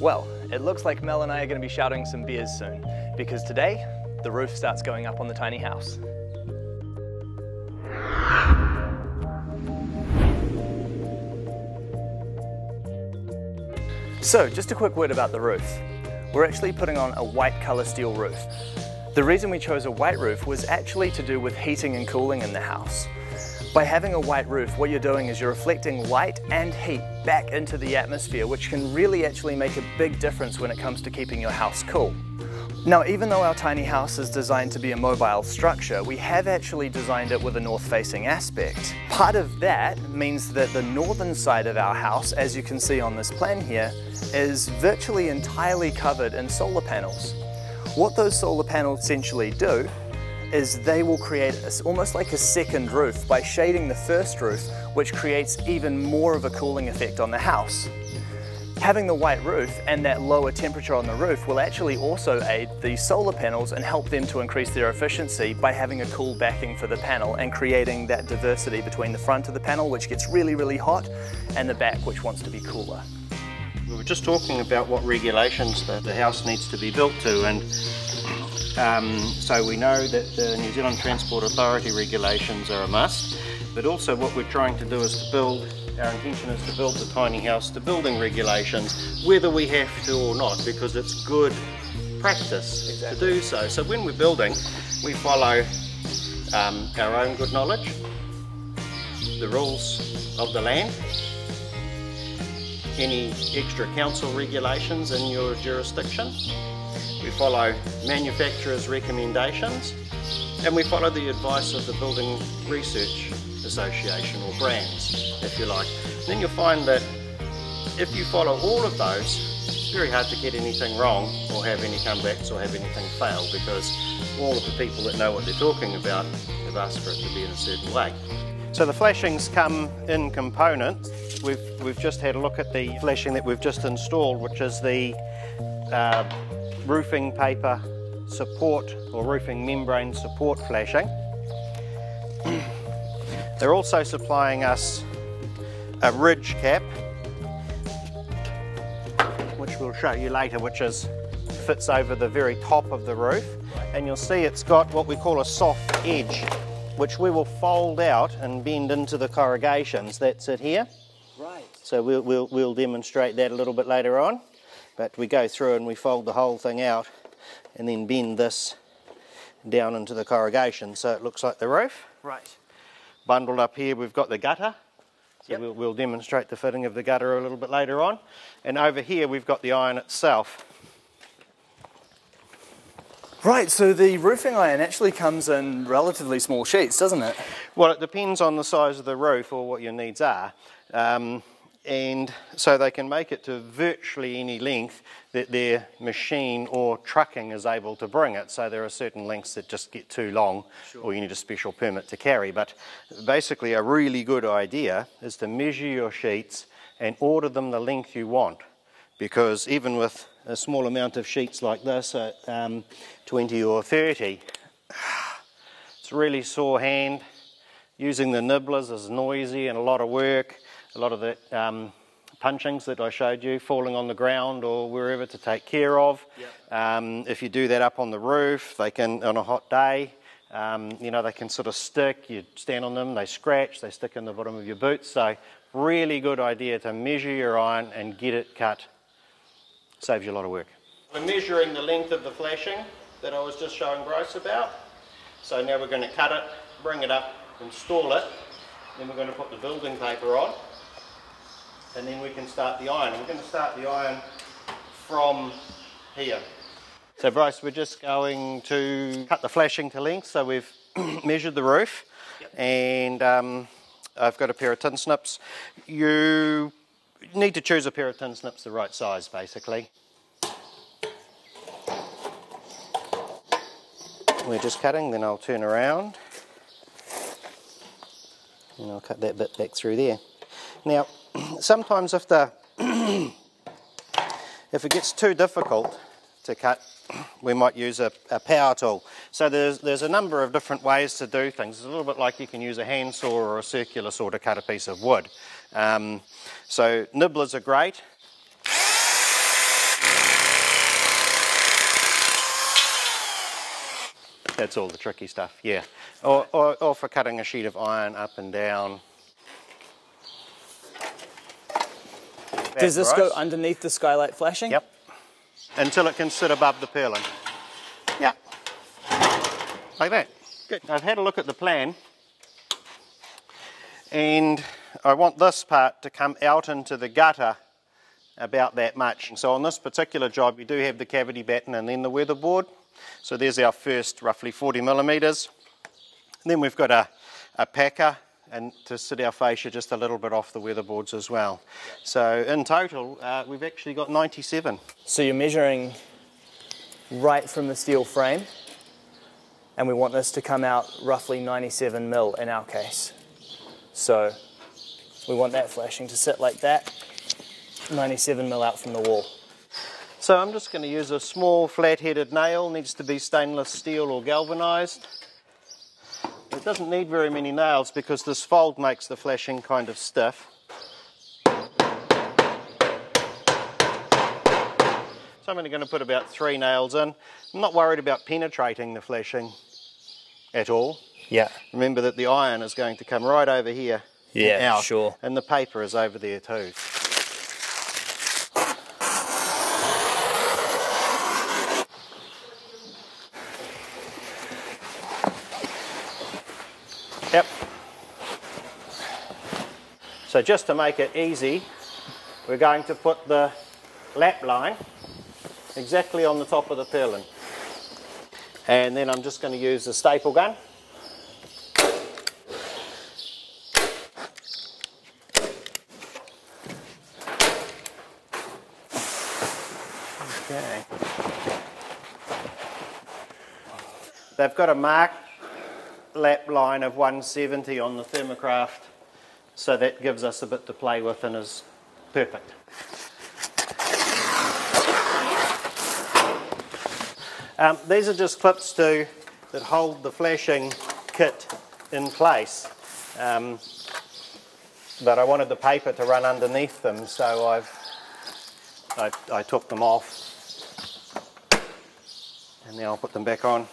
Well, it looks like Mel and I are going to be shouting some beers soon, because today, the roof starts going up on the tiny house. So, just a quick word about the roof. We're actually putting on a white colour steel roof. The reason we chose a white roof was actually to do with heating and cooling in the house. By having a white roof, what you're doing is you're reflecting light and heat back into the atmosphere, which can really actually make a big difference when it comes to keeping your house cool. Now, even though our tiny house is designed to be a mobile structure, we have actually designed it with a north-facing aspect. Part of that means that the northern side of our house, as you can see on this plan here, is virtually entirely covered in solar panels. What those solar panels essentially do is they will create a, almost like a second roof by shading the first roof, which creates even more of a cooling effect on the house. Having the white roof and that lower temperature on the roof will actually also aid the solar panels and help them to increase their efficiency by having a cool backing for the panel and creating that diversity between the front of the panel, which gets really, really hot, and the back, which wants to be cooler. We were just talking about what regulations the, the house needs to be built to and um, so we know that the New Zealand Transport Authority regulations are a must, but also what we're trying to do is to build, our intention is to build the tiny house to building regulations, whether we have to or not, because it's good practice exactly. to do so. So when we're building, we follow um, our own good knowledge, the rules of the land, any extra council regulations in your jurisdiction, we follow manufacturers' recommendations and we follow the advice of the Building Research Association or BRANZ, if you like. And then you'll find that if you follow all of those, it's very hard to get anything wrong or have any comebacks or have anything fail because all of the people that know what they're talking about have asked for it to be in a certain way. So the flashings come in components. We've, we've just had a look at the flashing that we've just installed, which is the uh, roofing paper support or roofing membrane support flashing. They're also supplying us a ridge cap, which we'll show you later, which is fits over the very top of the roof. And you'll see it's got what we call a soft edge, which we will fold out and bend into the corrugations. That's it here. Right. So we'll, we'll, we'll demonstrate that a little bit later on. But we go through and we fold the whole thing out and then bend this down into the corrugation so it looks like the roof. Right. Bundled up here we've got the gutter. So yep. we'll, we'll demonstrate the fitting of the gutter a little bit later on. And over here we've got the iron itself. Right, so the roofing iron actually comes in relatively small sheets, doesn't it? Well, it depends on the size of the roof or what your needs are. Um, and so they can make it to virtually any length that their machine or trucking is able to bring it. So there are certain lengths that just get too long sure. or you need a special permit to carry. But basically a really good idea is to measure your sheets and order them the length you want because even with a small amount of sheets like this at um, 20 or 30, it's really sore hand. Using the nibblers is noisy and a lot of work a lot of the um, punchings that I showed you falling on the ground or wherever to take care of. Yep. Um, if you do that up on the roof, they can, on a hot day, um, you know, they can sort of stick, you stand on them, they scratch, they stick in the bottom of your boots. So really good idea to measure your iron and get it cut. Saves you a lot of work. We're measuring the length of the flashing that I was just showing Bryce about. So now we're going to cut it, bring it up, install it, then we're going to put the building paper on and then we can start the iron. We're going to start the iron from here. So Bryce, we're just going to cut the flashing to length. So we've measured the roof yep. and um, I've got a pair of tin snips. You need to choose a pair of tin snips the right size basically. We're just cutting, then I'll turn around and I'll cut that bit back through there. Now, sometimes if the if it gets too difficult to cut, we might use a, a, power tool. So there's, there's a number of different ways to do things. It's a little bit like you can use a handsaw or a circular saw to cut a piece of wood. Um, so nibblers are great. That's all the tricky stuff, yeah. Or, or, or for cutting a sheet of iron up and down, Does this go underneath the skylight flashing? Yep. Until it can sit above the purlin. Yep. Like that. Good. I've had a look at the plan and I want this part to come out into the gutter about that much. So on this particular job we do have the cavity batten and then the weatherboard. So there's our first roughly 40 millimetres. Then we've got a, a packer and to sit our fascia just a little bit off the weatherboards as well. So in total, uh, we've actually got 97. So you're measuring right from the steel frame, and we want this to come out roughly 97 mil in our case. So we want that flashing to sit like that, 97 mil out from the wall. So I'm just going to use a small flat-headed nail, needs to be stainless steel or galvanized. It doesn't need very many nails because this fold makes the flashing kind of stiff. So I'm only going to put about three nails in. I'm not worried about penetrating the flashing at all. Yeah. Remember that the iron is going to come right over here. Yeah, out, sure. And the paper is over there too. So just to make it easy, we're going to put the lap line exactly on the top of the purlin. And then I'm just going to use the staple gun. Okay. They've got a mark lap line of 170 on the Thermakraft, so that gives us a bit to play with and is perfect. Um, these are just clips to, that hold the flashing kit in place. Um, but I wanted the paper to run underneath them, so I've I, I took them off and now I'll put them back on.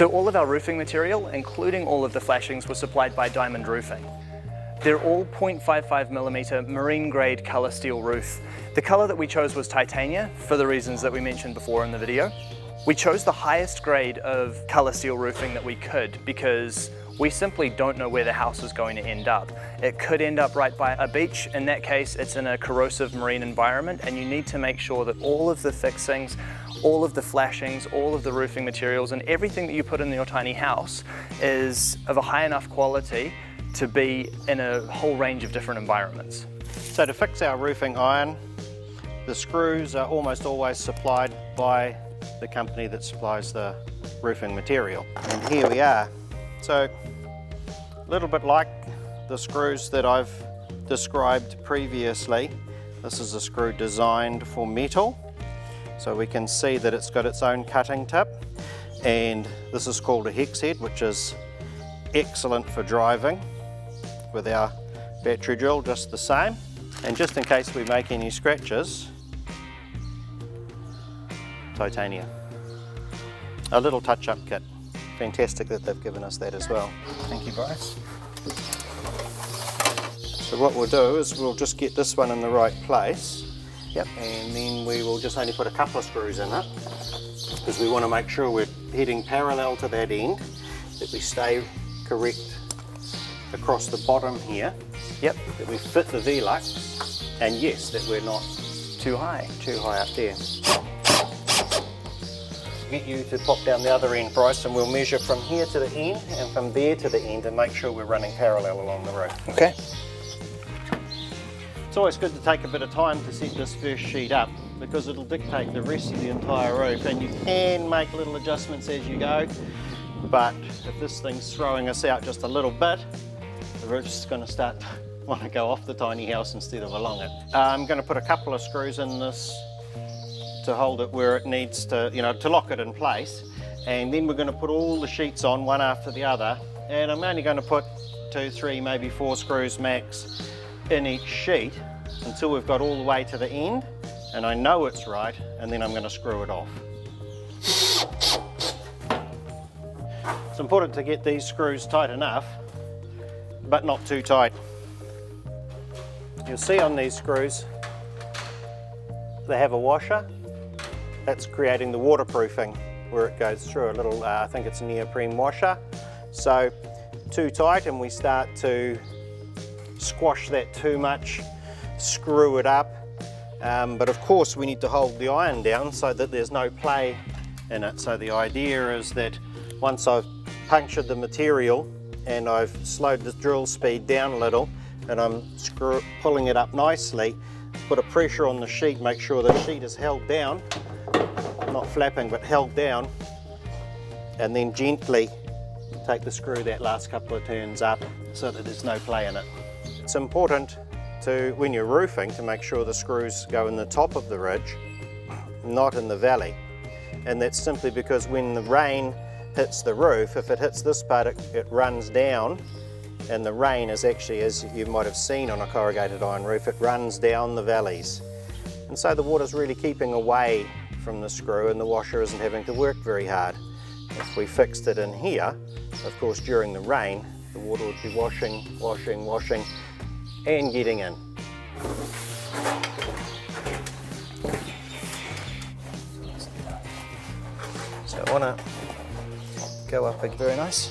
So all of our roofing material, including all of the flashings, was supplied by Dimond Roofing. They're all 0.55 millimeter marine grade color steel roof. The color that we chose was titania for the reasons that we mentioned before in the video. We chose the highest grade of color steel roofing that we could because we simply don't know where the house is going to end up. It could end up right by a beach. In that case, it's in a corrosive marine environment and you need to make sure that all of the fixings, all of the flashings, all of the roofing materials and everything that you put in your tiny house is of a high enough quality to be in a whole range of different environments. So to fix our roofing iron, the screws are almost always supplied by the company that supplies the roofing material. And here we are. So a little bit like the screws that I've described previously. This is a screw designed for metal. So we can see that it's got its own cutting tip. And this is called a hex head, which is excellent for driving with our battery drill just the same. And just in case we make any scratches, titanium. A little touch-up kit. Fantastic that they've given us that as well. Thank you, Bryce. So what we'll do is we'll just get this one in the right place. Yep. And then we will just only put a couple of screws in it because we want to make sure we're heading parallel to that end, that we stay correct across the bottom here. Yep. That we fit the Velux, and yes, that we're not Too high. too high up there. Get you to pop down the other end, Bryce, and we'll measure from here to the end and from there to the end and make sure we're running parallel along the roof. Okay. It's always good to take a bit of time to set this first sheet up because it'll dictate the rest of the entire roof and you can make little adjustments as you go but if this thing's throwing us out just a little bit the roof's going to start to want to go off the tiny house instead of along it. Uh, I'm going to put a couple of screws in this to hold it where it needs to, you know, to lock it in place and then we're going to put all the sheets on one after the other and I'm only going to put two, three, maybe four screws max in each sheet until we've got all the way to the end and I know it's right and then I'm going to screw it off. It's important to get these screws tight enough but not too tight. You'll see on these screws they have a washer that's creating the waterproofing where it goes through a little, uh, I think it's a neoprene washer. So too tight and we start to squash that too much, screw it up. Um, but of course we need to hold the iron down so that there's no play in it. So the idea is that once I've punctured the material and I've slowed the drill speed down a little and I'm screw, pulling it up nicely, put a pressure on the sheet, make sure the sheet is held down, not flapping but held down, and then gently take the screw that last couple of turns up so that there's no play in it. It's important to, when you're roofing, to make sure the screws go in the top of the ridge, not in the valley. And that's simply because when the rain hits the roof, if it hits this part, it, it runs down and the rain is actually, as you might have seen on a corrugated iron roof, it runs down the valleys. And so the water's really keeping away from the screw and the washer isn't having to work very hard. If we fixed it in here, of course during the rain, the water would be washing, washing, washing and getting in. So I want to go up very nice.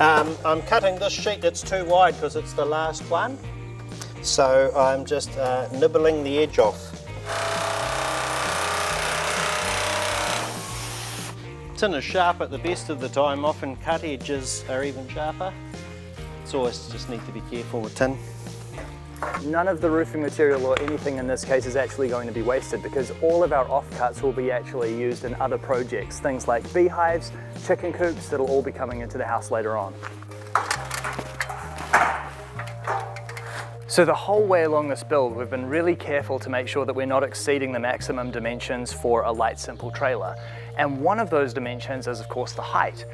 Um, I'm cutting this sheet that's too wide because it's the last one. So I'm just uh, nibbling the edge off. Tin is sharp at the best of the time, often cut edges are even sharper. It's always just need to be careful with tin. None of the roofing material or anything in this case is actually going to be wasted because all of our offcuts will be actually used in other projects, things like beehives, chicken coops that'll all be coming into the house later on. So the whole way along this build, we've been really careful to make sure that we're not exceeding the maximum dimensions for a light simple trailer. And one of those dimensions is of course the height.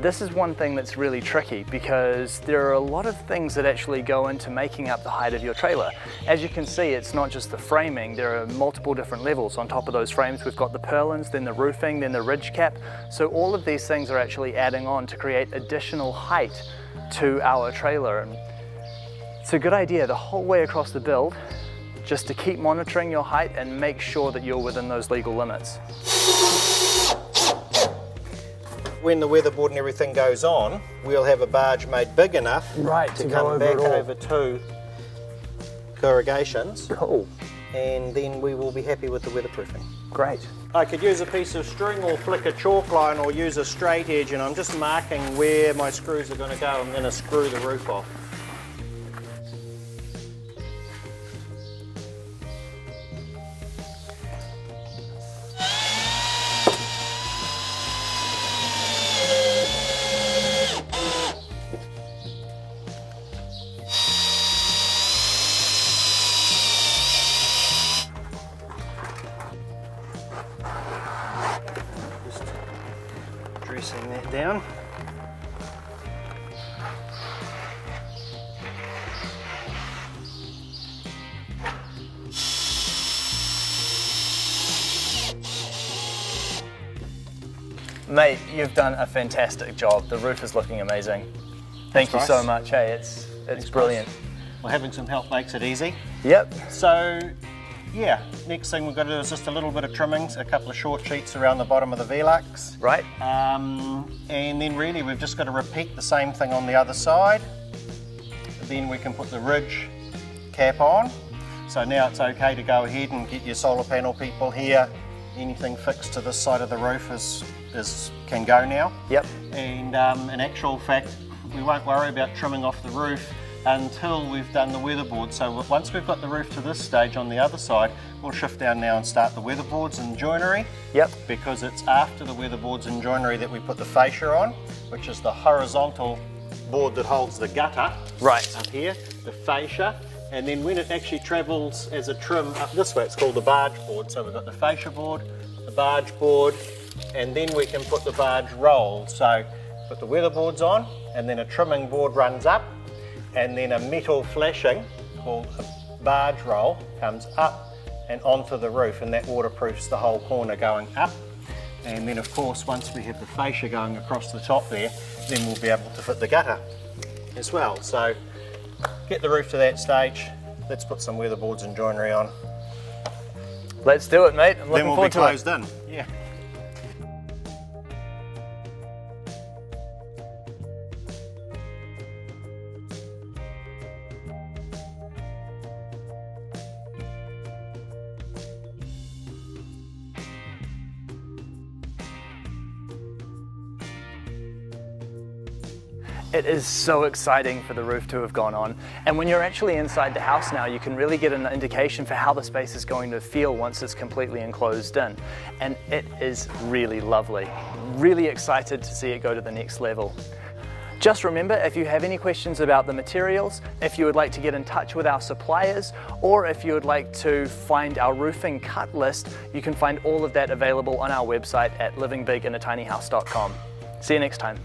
This is one thing that's really tricky because there are a lot of things that actually go into making up the height of your trailer. As you can see, it's not just the framing, there are multiple different levels. On top of those frames, we've got the purlins, then the roofing, then the ridge cap. So all of these things are actually adding on to create additional height to our trailer. And it's a good idea the whole way across the build, just to keep monitoring your height and make sure that you're within those legal limits when the weatherboard and everything goes on, we'll have a barge made big enough right, to, to come over back over two corrugations. Cool. And then we will be happy with the weatherproofing. Great. I could use a piece of string or flick a chalk line or use a straight edge and I'm just marking where my screws are going to go. I'm going to screw the roof off. Mate, you've done a fantastic job. The roof is looking amazing. Thank you nice. so much. Hey, it's it's Thanks, brilliant. Well, having some help makes it easy. Yep. So yeah, next thing we've got to do is just a little bit of trimmings, a couple of short sheets around the bottom of the Velux. Right. Um, and then really we've just got to repeat the same thing on the other side. Then we can put the ridge cap on. So now it's okay to go ahead and get your solar panel people here. Anything fixed to this side of the roof is, is can go now. Yep. And um, in actual fact, we won't worry about trimming off the roof until we've done the weatherboard. So once we've got the roof to this stage on the other side, we'll shift down now and start the weatherboards and joinery. Yep. Because it's after the weatherboards and joinery that we put the fascia on, which is the horizontal board that holds the gutter. Right. Up here, the fascia. And then when it actually travels as a trim up this way, it's called the barge board. So we've got the fascia board, the barge board, and then we can put the barge roll. So put the weatherboards on and then a trimming board runs up and then a metal flashing called a barge roll comes up and onto the roof and that waterproofs the whole corner going up. And then of course once we have the fascia going across the top there, then we'll be able to fit the gutter as well. So get the roof to that stage, let's put some weatherboards and joinery on. Let's do it, mate. I'm looking then we'll forward be to it. closed in. It is so exciting for the roof to have gone on. And when you're actually inside the house now, you can really get an indication for how the space is going to feel once it's completely enclosed in. And it is really lovely. Really excited to see it go to the next level. Just remember, if you have any questions about the materials, if you would like to get in touch with our suppliers, or if you would like to find our roofing cut list, you can find all of that available on our website at livingbiginatinyhouse.com. See you next time.